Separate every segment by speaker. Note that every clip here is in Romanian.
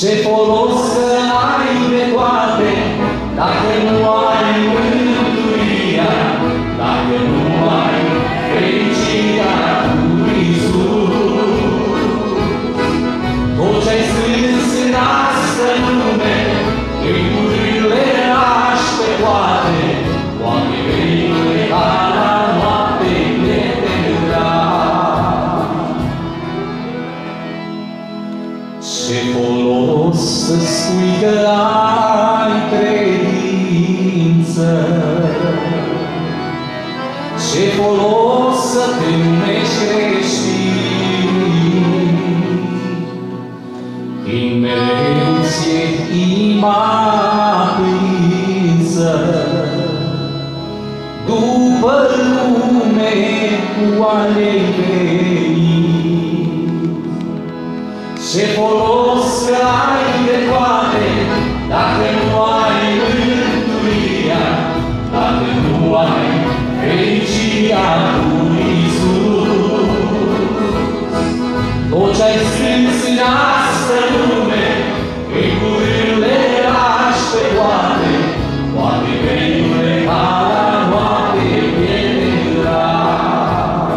Speaker 1: Ce folos că ai de toate, dacă nu ai mântuirea, dacă nu ai fericirea cu Iisus. Tot ce-ai strâns în astă lume, folos să spui că ai credință? Ce folos să te numești creștin? Când mereu ți-e inima aprinsă, după lume cu ale venit. Ce folos Tot ce-ai strâns în astă lume, în curând le lași pe toate, poate vei pleca la noapte, prieten drag.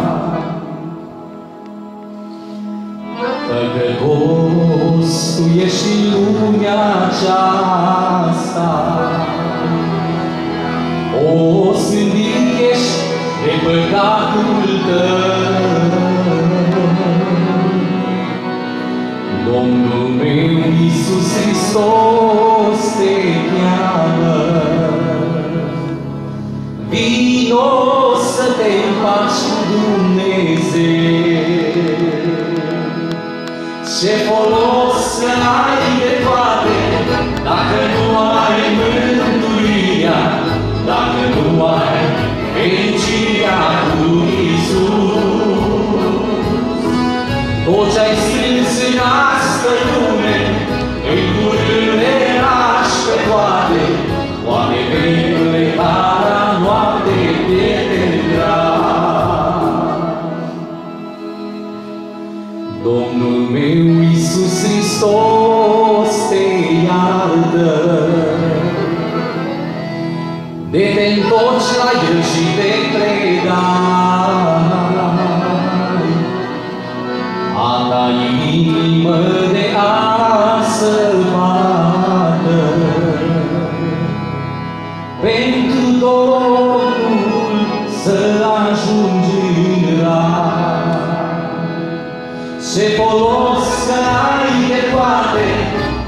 Speaker 1: Păcătos tu ești în lumea aceasta, O sândit ești de păcatul tău. Domnul meu Iisus Hristos te cheamă, Vino să te împaci cu Dumnezeu. Ce folos Domnul meu Iisus Hristos te iartă, de te întorci la El și te predai. A ta inimă de asălmată, pentru Domnul Ce folos că ai de toate,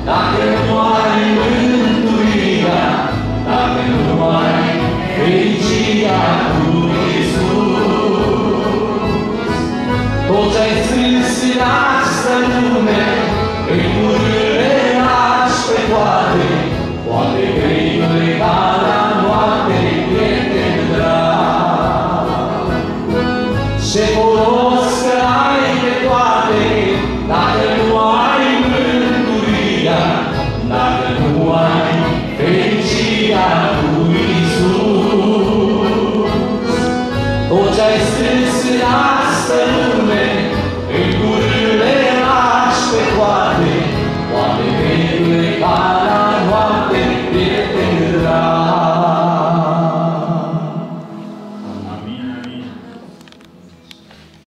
Speaker 1: dacă nu ai mântuirea, dacă nu ai fericirea cu Iisus. Tot ce-ai strâns dacă nu ai fericirea cu Iisus. Tot ce-ai strâns în astă lume,